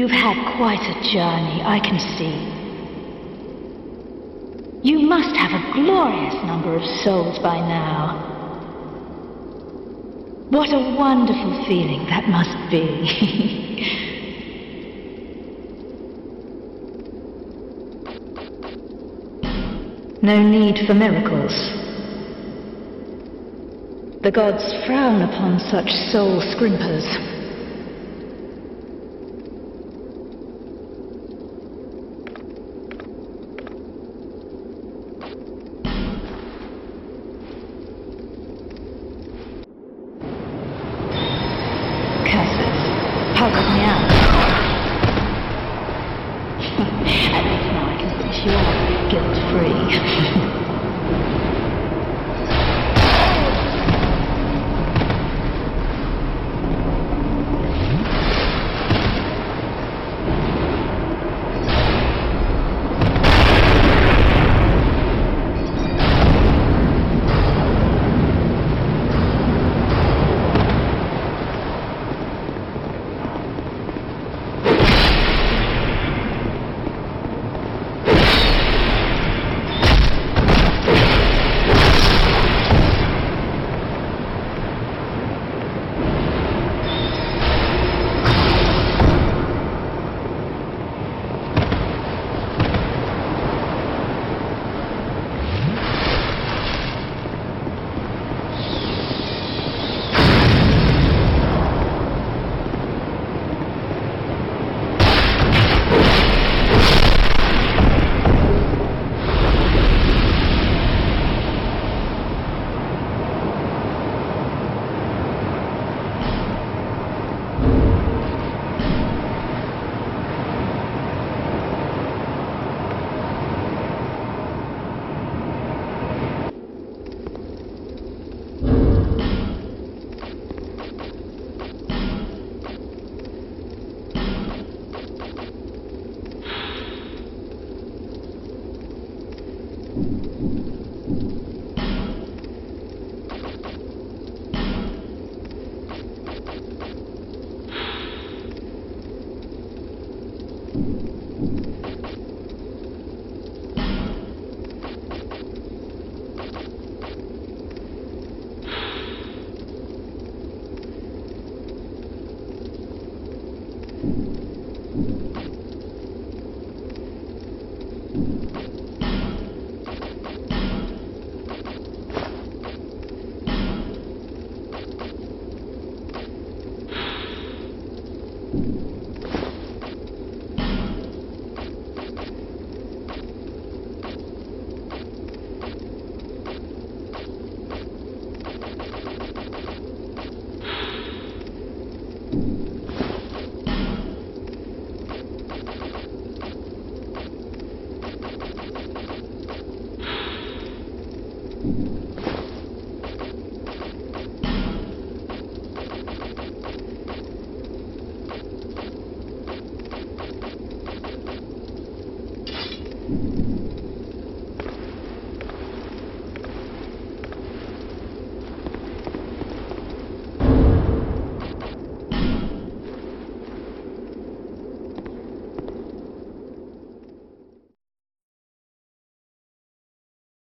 You've had quite a journey, I can see. You must have a glorious number of souls by now. What a wonderful feeling that must be. no need for miracles. The gods frown upon such soul scrimpers. Puzzled